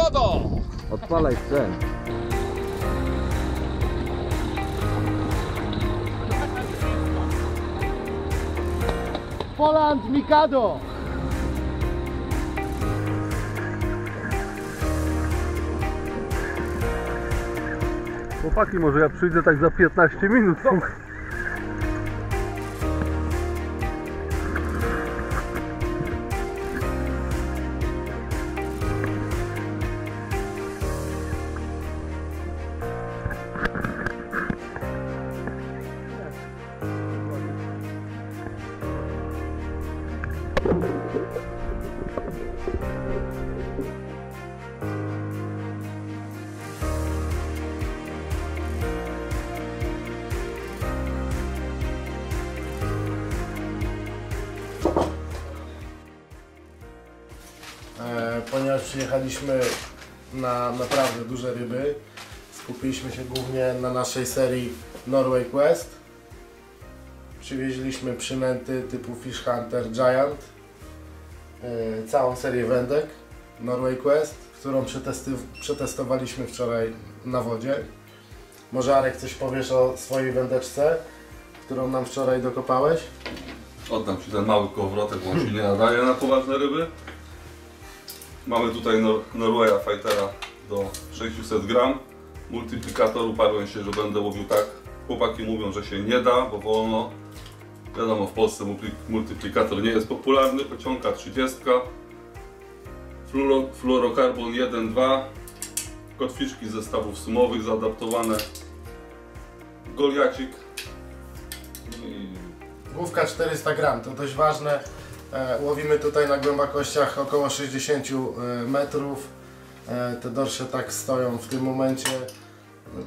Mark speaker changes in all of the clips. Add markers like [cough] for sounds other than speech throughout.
Speaker 1: Pogodo!
Speaker 2: Odpalaj sprzęt.
Speaker 1: Poland Mikado!
Speaker 2: Chłopaki, może ja przyjdę tak za 15 minut.
Speaker 3: Przyjechaliśmy na naprawdę duże ryby, skupiliśmy się głównie na naszej serii Norway Quest. Przywieźliśmy przynęty typu Fish Hunter Giant, e, całą serię wędek Norway Quest, którą przetestowaliśmy wczoraj na wodzie. Może Arek coś powiesz o swojej wędeczce, którą nam wczoraj dokopałeś?
Speaker 4: Oddam Ci ten mały kołowrotek, bo on się nie nadaje na poważne ryby. Mamy tutaj Nor Norweya Fightera do 600 gram. Multiplikator uparłem się, że będę łowił tak. Chłopaki mówią, że się nie da, bo wolno. Wiadomo, w Polsce multi- multiplikator nie jest popularny. Pociąga 30. Fluoro fluorokarbon 1-2. Kotwiczki z zestawów sumowych zaadaptowane. Goliacik. I
Speaker 3: Główka 400 gram, to dość ważne. E, łowimy tutaj na głębokościach około 60 e, metrów. E, te dorsze tak stoją w tym momencie.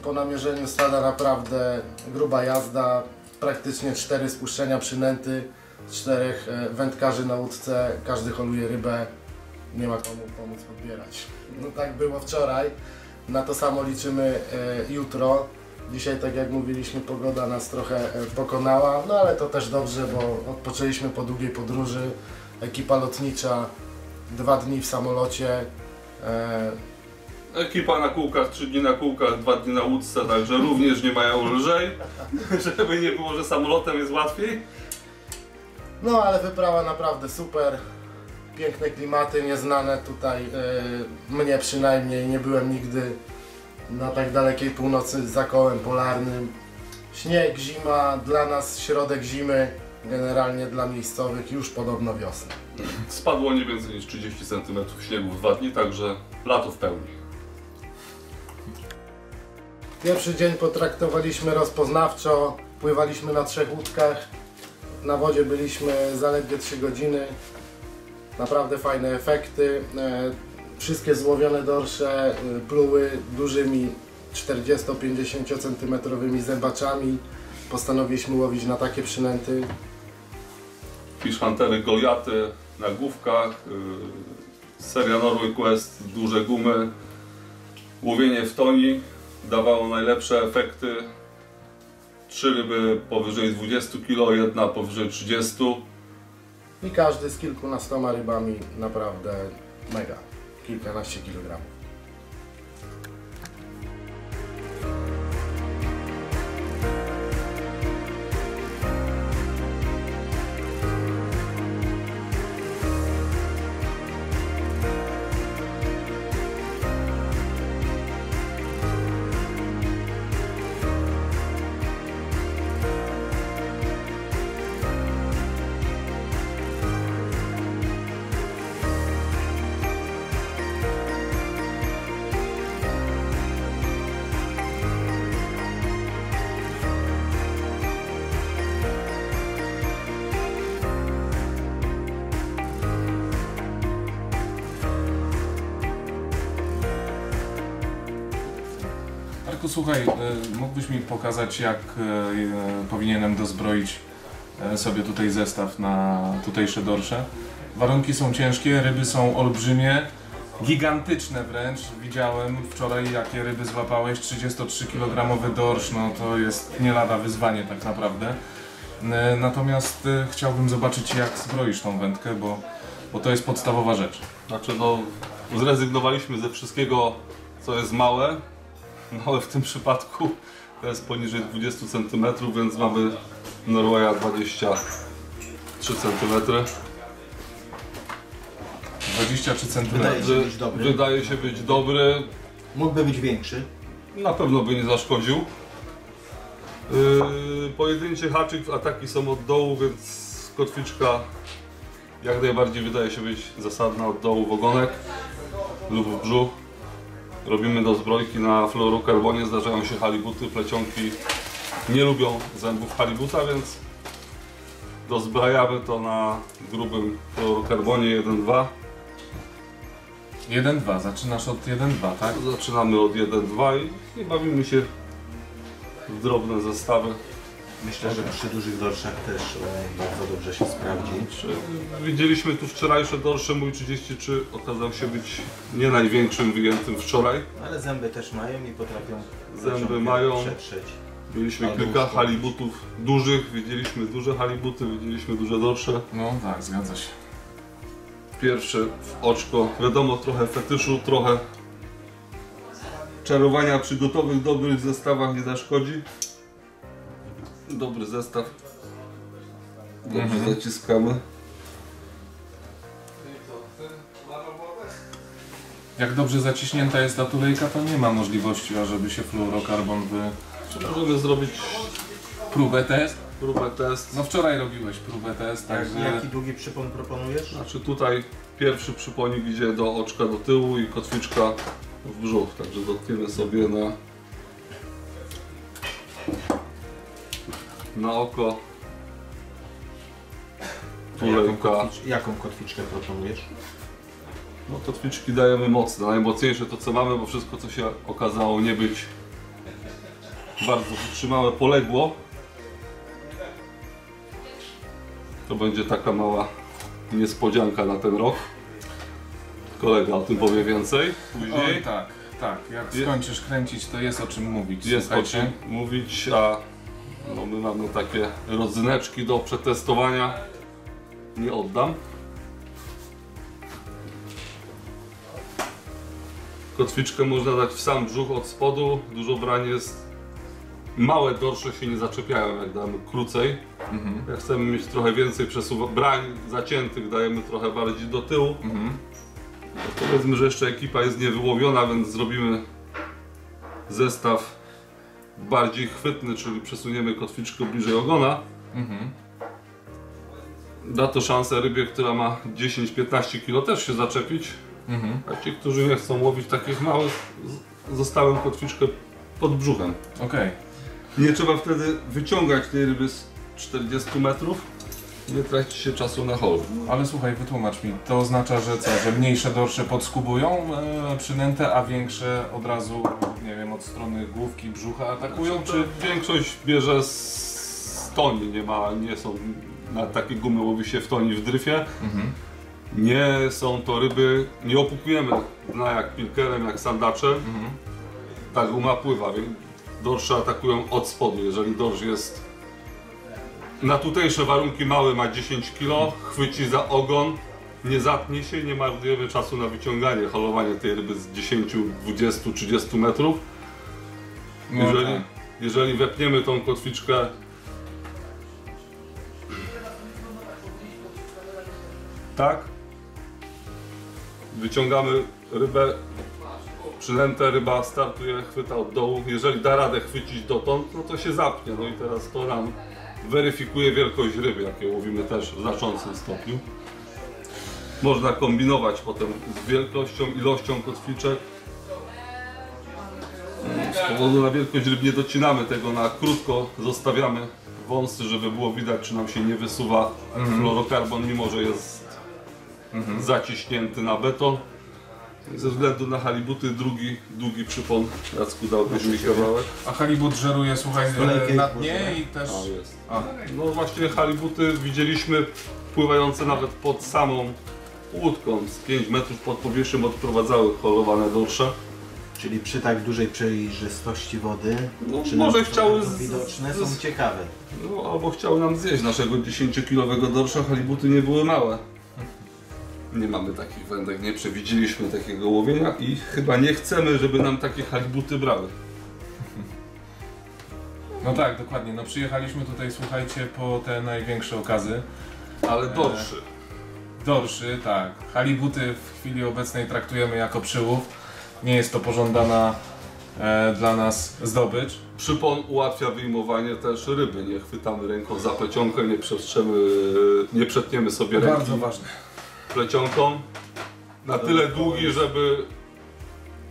Speaker 3: Po namierzeniu stada naprawdę gruba jazda. Praktycznie 4 spuszczenia przynęty, czterech wędkarzy na łódce, każdy holuje rybę. Nie ma komu pomóc podbierać. No tak było wczoraj. Na to samo liczymy jutro. Dzisiaj, tak jak mówiliśmy, pogoda nas trochę e, pokonała, no ale to też dobrze, bo odpoczęliśmy po długiej podróży. Ekipa lotnicza, dwa dni w samolocie. E,
Speaker 4: Ekipa na kółkach, 3 dni na kółkach, 2 dni na łódce, także również nie mają lżej, [laughs] żeby nie było, że samolotem jest łatwiej.
Speaker 3: No ale wyprawa naprawdę super. Piękne klimaty, nieznane tutaj, e, mnie przynajmniej, nie byłem nigdy na tak dalekiej północy za kołem polarnym. Śnieg, zima, dla nas środek zimy, generalnie dla miejscowych już podobno wiosna.
Speaker 4: Spadło nie więcej niż 30 cm śniegu w 2 dni, także lato w pełni.
Speaker 3: Pierwszy dzień potraktowaliśmy rozpoznawczo, pływaliśmy na trzech łódkach. Na wodzie byliśmy zaledwie 3 godziny. Naprawdę fajne efekty. Wszystkie złowione dorsze e, pluły dużymi 40-50 cm zębaczami. Postanowiliśmy łowić na takie przynęty.
Speaker 4: Fish Huntery Goliaty na główkach, yy, seria Norway Quest, duże gumy, łowienie w toni dawało najlepsze efekty. Trzy ryby powyżej 20 kg, jedna powyżej 30
Speaker 3: I każdy z kilkunastoma rybami naprawdę mega. que gana 8 kilogramos.
Speaker 5: Arku, słuchaj, y, mógłbyś mi pokazać, jak y, powinienem dozbroić sobie tutaj zestaw na tutejsze dorsze? Warunki są ciężkie, ryby są olbrzymie, gigantyczne wręcz. Widziałem wczoraj, jakie ryby złapałeś, 33 kg dorsz, no to jest nie lada wyzwanie tak naprawdę. Natomiast chciałbym zobaczyć, jak zbroisz tą wędkę, bo Bo to jest podstawowa rzecz.
Speaker 4: Znaczy no, zrezygnowaliśmy ze wszystkiego, co jest małe. Małe w tym przypadku to jest poniżej 20 cm, więc mamy Norwaya 23 cm.
Speaker 5: 23 cm.
Speaker 1: Wydaje się być dobry.
Speaker 4: Wydaje się być dobry.
Speaker 1: Mógłby być większy.
Speaker 4: Na pewno by nie zaszkodził. Yy, pojedynczy haczyk, ataki są od dołu, więc kotwiczka jak najbardziej wydaje się być zasadna od dołu w ogonek lub w brzuch. Robimy do zbrojki na fluorokarbonie, zdarzają się halibuty, plecionki nie lubią zębów halibuta, więc dozbrajamy to na grubym fluorokarbonie 1-2.
Speaker 5: 1-2, zaczynasz od 1-2, tak?
Speaker 4: Zaczynamy od 1-2 i, i bawimy się w drobne zestawy.
Speaker 1: Myślę, że przy dużych dorszach też e, bardzo dobrze się sprawdzi.
Speaker 4: Widzieliśmy tu wczorajsze dorsze, mój 33 okazał się być nie największym wyjętym wczoraj.
Speaker 1: Ale zęby też mają i potrafią
Speaker 4: Zęby mają.
Speaker 1: przetrzeć.
Speaker 4: Mieliśmy
Speaker 1: Albo
Speaker 4: kilka
Speaker 1: uszkodzić.
Speaker 4: halibutów dużych, widzieliśmy duże halibuty, widzieliśmy duże dorsze.
Speaker 5: No tak, zgadza się.
Speaker 4: Pierwszy w oczko, wiadomo trochę fetyszu, trochę czarowania przy gotowych, dobrych zestawach nie zaszkodzi. Dobry zestaw. Dobrze zaciskamy.
Speaker 5: Jak dobrze zaciśnięta jest ta tulejka, to nie ma możliwości, ażeby się fluorokarbon wy...
Speaker 4: Czy możemy zrobić
Speaker 5: Próbę test?
Speaker 4: próbę test?
Speaker 5: No wczoraj robiłeś próbę test, także...
Speaker 1: jaki długi przypon proponujesz?
Speaker 4: Znaczy tutaj pierwszy przyponik idzie do oczka do tyłu i kotwiczka w brzuch, także dotkniemy sobie na na oko
Speaker 1: To jaką,
Speaker 4: tulejka.
Speaker 1: kotwicz, jaką kotwiczkę proponujesz?
Speaker 4: No kotwiczki dajemy mocne, najmocniejsze to co mamy, bo wszystko co się okazało nie być bardzo wytrzymałe poległo. To będzie taka mała niespodzianka na ten rok. Kolega o tym powie więcej później.
Speaker 5: Oj tak, tak. Jak
Speaker 4: Je-
Speaker 5: skończysz kręcić, to jest o czym mówić.
Speaker 4: Jest o
Speaker 5: Słuchajcie.
Speaker 4: czym mówić, a no my mamy takie rodzyneczki do przetestowania. Nie oddam. Kotwiczkę można dać w sam brzuch od spodu. Dużo brań jest. Małe dorsze się nie zaczepiają, jak damy krócej.
Speaker 5: Mhm.
Speaker 4: Jak chcemy mieć trochę więcej przesuwa brań zaciętych, dajemy trochę bardziej do tyłu.
Speaker 5: Mhm.
Speaker 4: Powiedzmy, że jeszcze ekipa jest niewyłowiona, więc zrobimy zestaw bardziej chwytny, czyli przesuniemy kotwiczkę bliżej ogona.
Speaker 5: Mhm.
Speaker 4: Da to szansę rybie, która ma 10-15 kg też się zaczepić.
Speaker 5: Mhm.
Speaker 4: A ci, którzy nie chcą łowić takich małych, z- zostawiam kotwiczkę pod brzuchem.
Speaker 5: Okej.
Speaker 4: Nie trzeba wtedy wyciągać tej ryby z 40 metrów. Nie traci się czasu na hol.
Speaker 5: Ale słuchaj, wytłumacz mi, to oznacza, że co, że mniejsze dorsze podskubują e, przynętę, a większe od razu, nie wiem, od strony główki, brzucha atakują, czy...
Speaker 4: Czy większość bierze z toni, nie ma, nie są na takie gumy łowi się w toni w dryfie.
Speaker 5: Mhm.
Speaker 4: Nie są to ryby, nie opukujemy dna jak pilkerem, jak sandaczem.
Speaker 5: Mhm.
Speaker 4: Ta guma pływa, więc dorsze atakują od spodu. Jeżeli dorsz jest na tutejsze warunki mały, ma 10 kg, chwyci za ogon, nie zatnie się, nie marnujemy czasu na wyciąganie, holowanie tej ryby z 10, 20, 30 metrów.
Speaker 5: No
Speaker 4: Jeżeli,
Speaker 5: tak.
Speaker 4: jeżeli wepniemy tą kotwiczkę tak, wyciągamy rybę, przynętę, ryba startuje, chwyta od dołu. Jeżeli da radę chwycić dotąd, no to się zapnie. No i teraz to nam weryfikuje wielkość ryby, jakie łowimy też w znaczącym stopniu. Można kombinować potem z wielkością, ilością kotwiczek. Z powodu na wielkość ryb nie docinamy tego na krótko, zostawiamy wąsy, żeby było widać, czy nam się nie wysuwa fluorokarbon, mimo że jest zaciśnięty na beton. Ze względu na halibuty drugi, długi przypon. Jacku dałbyś mi kawałek.
Speaker 5: A halibut żeruje, słuchaj,
Speaker 1: Kolejkę
Speaker 5: na
Speaker 1: ich
Speaker 5: dnie i też...
Speaker 4: A, jest.
Speaker 5: A,
Speaker 4: No właśnie halibuty widzieliśmy pływające nawet pod samą łódką. Z 5 metrów pod powierzchnią odprowadzały holowane dorsze.
Speaker 1: Czyli przy tak dużej przejrzystości wody,
Speaker 4: No,
Speaker 1: czy
Speaker 4: może chciały z-
Speaker 1: widoczne
Speaker 4: z-
Speaker 1: są ciekawe.
Speaker 4: No, albo chciały nam zjeść naszego 10-kilowego dorsza, halibuty nie były małe. Nie mamy takich wędek, nie przewidzieliśmy takiego łowienia i chyba nie chcemy, żeby nam takie halibuty brały.
Speaker 5: No tak, dokładnie. No przyjechaliśmy tutaj, słuchajcie, po te największe okazy.
Speaker 4: Ale dorszy.
Speaker 5: Dorszy, tak. Halibuty w chwili obecnej traktujemy jako przyłów. Nie jest to pożądana e, dla nas zdobycz.
Speaker 4: Przypon ułatwia wyjmowanie też ryby. Nie chwytamy ręką za plecionkę, nie nie przetniemy sobie ręki
Speaker 5: Bardzo ważne.
Speaker 4: Plecionką. Na tyle długi, żeby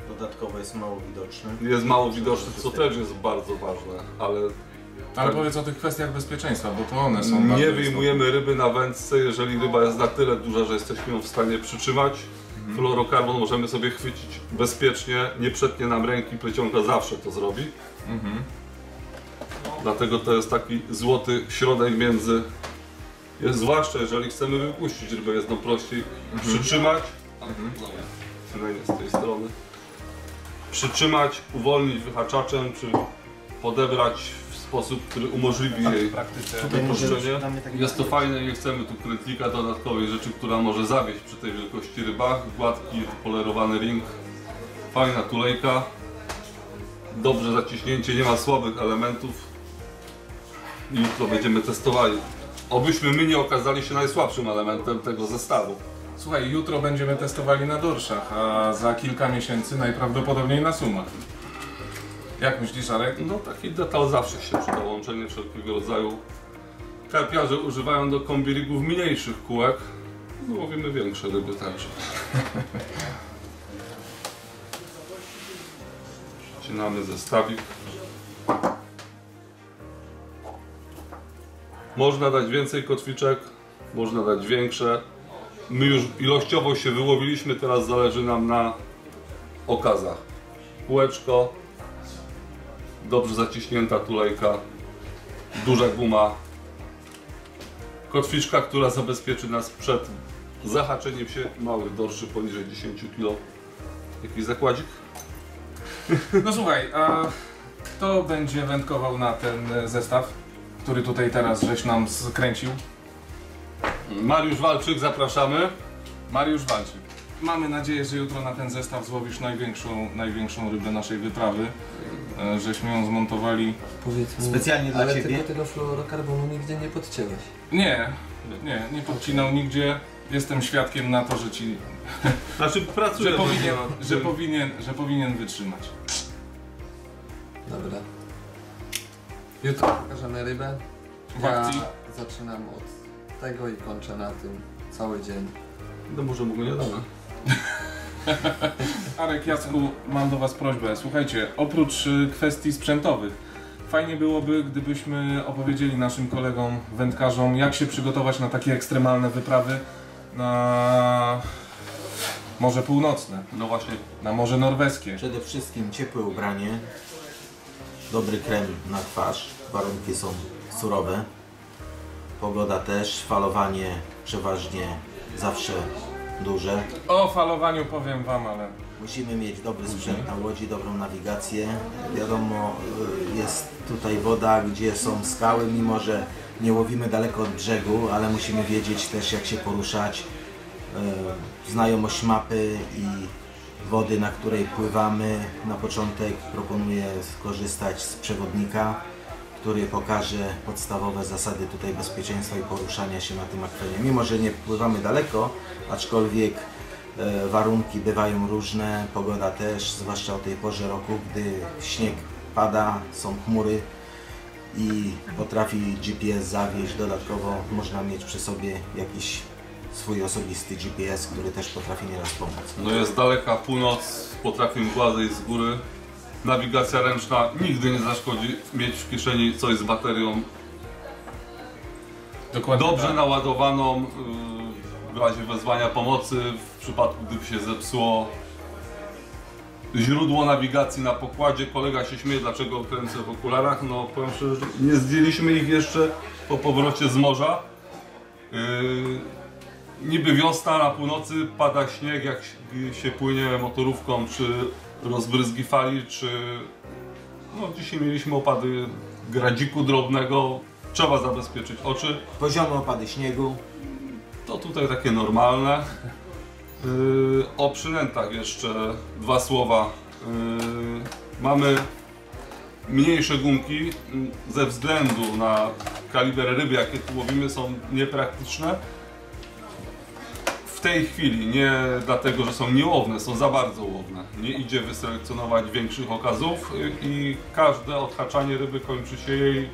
Speaker 1: Dodatkowo jest mało widoczny.
Speaker 4: jest mało widoczny, co też jest bardzo ważne, ale
Speaker 5: Ale powiedz o tych kwestiach bezpieczeństwa, bo to one są bardzo
Speaker 4: nie
Speaker 5: istotne.
Speaker 4: wyjmujemy ryby na wędce, jeżeli ryba jest na tyle duża, że jesteśmy ją w stanie przytrzymać. Fluorokarbon możemy sobie chwycić bezpiecznie, nie przetnie nam ręki, plecionka zawsze to zrobi.
Speaker 5: Mhm.
Speaker 4: Dlatego to jest taki złoty środek między. Jest, zwłaszcza jeżeli chcemy wypuścić rybę, jest nam prościej przytrzymać. Mhm. z tej strony. Przytrzymać, uwolnić wyhaczaczem, czy podebrać w sposób, który umożliwi jej
Speaker 5: W praktyce.
Speaker 4: wypuszczenie.
Speaker 1: Taki-
Speaker 4: Jest to fajne, nie chcemy tu krętlika dodatkowej rzeczy, która może zawieść przy tej wielkości rybach. Gładki, polerowany ring, fajna tulejka, dobrze zaciśnięcie, nie ma słabych elementów. I jutro będziemy testowali. Obyśmy my nie okazali się najsłabszym elementem tego zestawu.
Speaker 5: Słuchaj, jutro będziemy testowali na dorszach, a za kilka miesięcy najprawdopodobniej na sumach. Jak myślisz, Arek?
Speaker 4: No taki detal zawsze się przyda, łączenie wszelkiego rodzaju. Karpiarze używają do kombirigów mniejszych kółek. No, łowimy większe ryby także. [laughs] Wcinamy zestawik. Można dać więcej kotwiczek, można dać większe. My już ilościowo się wyłowiliśmy, teraz zależy nam na okazach. Kółeczko, dobrze zaciśnięta tulejka, duża guma, kotwiczka, która zabezpieczy nas przed zahaczeniem się małych dorszy poniżej 10 kg. Jakiś zakładzik?
Speaker 5: No słuchaj, a kto będzie wędkował na ten e, zestaw, który tutaj teraz żeś nam skręcił?
Speaker 4: Mariusz Walczyk, zapraszamy.
Speaker 5: Mariusz walczy. Mamy nadzieję, że jutro na ten zestaw złowisz największą, największą rybę naszej wyprawy. E, Żeśmy ją zmontowali.
Speaker 6: Powiedz mi,
Speaker 1: Specjalnie dla
Speaker 6: ale
Speaker 1: ciebie?
Speaker 6: tylko tego fluorokarbonu nigdzie nie podcięłeś.
Speaker 5: Nie, nie, nie podcinał nigdzie. Jestem świadkiem na to, że ci, [laughs]
Speaker 4: Znaczy pracuję.
Speaker 5: że powinien, że powinien, że powinien wytrzymać.
Speaker 6: Dobra. Jutro pokażemy rybę.
Speaker 5: W
Speaker 6: Ja
Speaker 5: akcji.
Speaker 6: zaczynam od tego i kończę na tym cały dzień.
Speaker 4: No może mu go nie damy. [laughs]
Speaker 5: Arek, Jacku, mam do Was prośbę. Słuchajcie, oprócz y, kwestii sprzętowych, fajnie byłoby, gdybyśmy opowiedzieli naszym kolegom, wędkarzom, jak się przygotować na takie ekstremalne wyprawy na Morze Północne,
Speaker 4: No właśnie,
Speaker 5: na Morze Norweskie.
Speaker 1: Przede wszystkim ciepłe ubranie, dobry krem na twarz, warunki są surowe, pogoda też, falowanie przeważnie zawsze duże.
Speaker 5: O falowaniu powiem Wam, ale
Speaker 1: Musimy mieć dobry sprzęt na łodzi, dobrą nawigację. Wiadomo, y, jest tutaj woda, gdzie są skały, mimo że nie łowimy daleko od brzegu, ale musimy wiedzieć też jak się poruszać. Y, Znajomość mapy i wody, na której pływamy. Na początek proponuję skorzystać z przewodnika, który pokaże podstawowe zasady tutaj bezpieczeństwa i poruszania się na tym akwenie. Mimo, że nie pływamy daleko, aczkolwiek E, Warunki bywają różne, pogoda też, zwłaszcza o tej porze roku, gdy śnieg pada, są chmury i potrafi GPS zawieść. Dodatkowo można mieć przy sobie jakiś swój osobisty GPS, który też potrafi nieraz pomóc.
Speaker 4: no jest daleka północ, potrafi mgła zejść z góry. Nawigacja ręczna nigdy nie zaszkodzi mieć w kieszeni coś z baterią
Speaker 5: dokładnie
Speaker 4: Dobrze
Speaker 5: tak.
Speaker 4: naładowaną y, w razie wezwania pomocy, w przypadku gdyby się zepsuło źródło nawigacji na pokładzie. Kolega się śmieje, dlaczego kręcę w okularach. No powiem szczerze, że nie zdjęliśmy ich jeszcze po powrocie z morza. Yy, niby wiosna na północy, pada śnieg, jak się- płynie motorówką, czy rozbryzgi fali, czy... No dzisiaj mieliśmy opady gradziku drobnego. Trzeba zabezpieczyć oczy.
Speaker 1: Poziomy opady śniegu,
Speaker 4: To tutaj takie normalne. Yy, o przynętach jeszcze dwa słowa. Yy, mamy mniejsze gumki yy, ze względu na kaliber ryby, jakie tu łowimy, są niepraktyczne. W tej chwili, nie dlatego, że są niełowne, są za bardzo łowne. Nie idzie wyselekcjonować większych okazów i każde odhaczanie ryby kończy się jej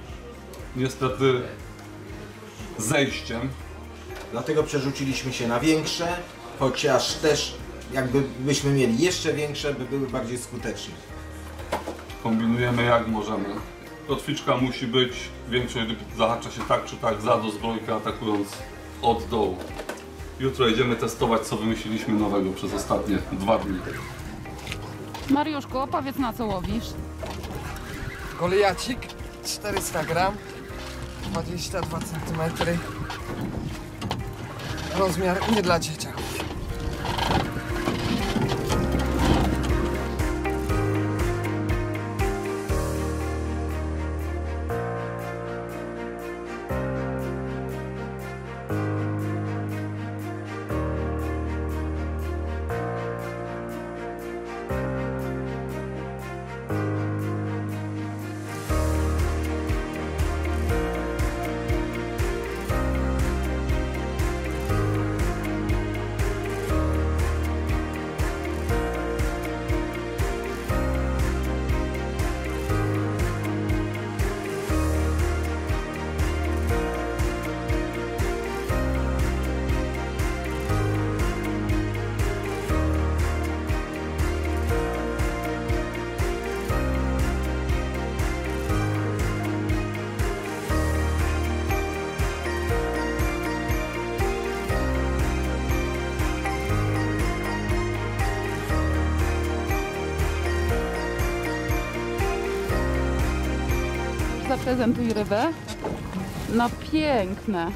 Speaker 4: niestety zejściem.
Speaker 1: Dlatego przerzuciliśmy się na większe, chociaż też jakby byśmy mieli jeszcze większe, by były bardziej skuteczne.
Speaker 4: kombinujemy jak możemy. Kotwiczka musi być, większość ryb zahacza się tak czy tak za do zbrojka, atakując od dołu. Jutro jedziemy testować, co wymyśliliśmy nowego przez ostatnie dwa dni.
Speaker 7: Mariuszku, opowiedz na co łowisz.
Speaker 6: Goliacik 400 gram, 22 cm. Rozmiar nie dla dzieciaków.
Speaker 7: Zaprezentuj rybę. No piękne.